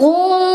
公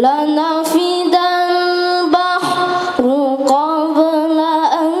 لنفد البحر قبل أن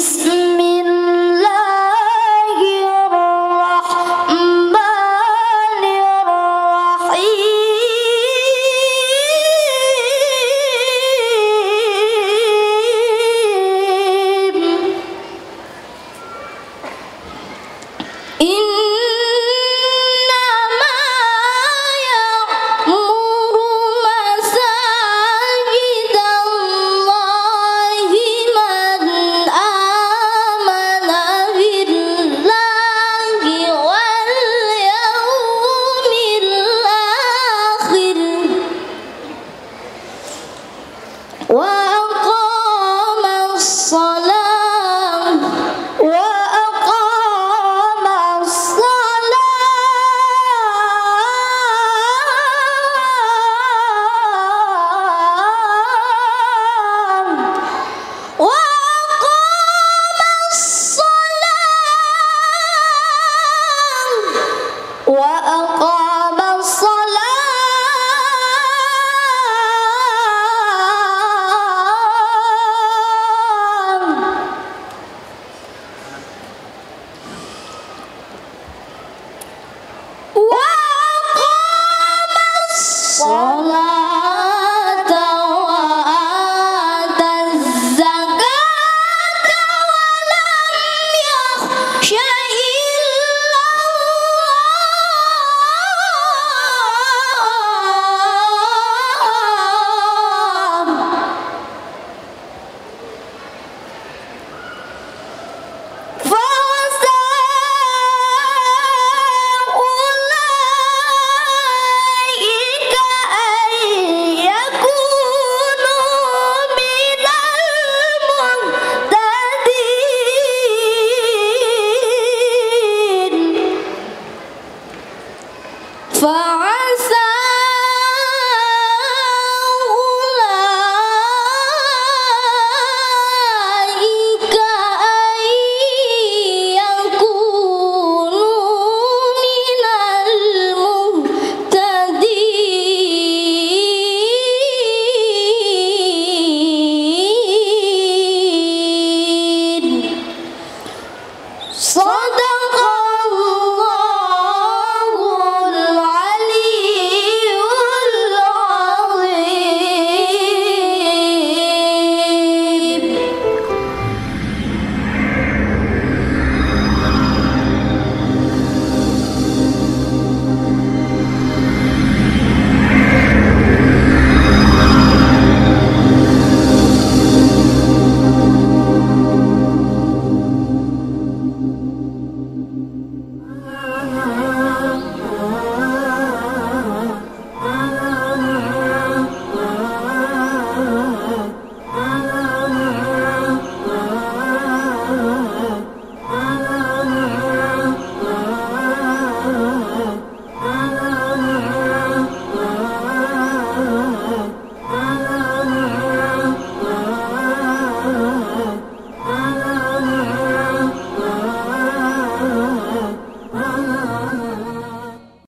بسم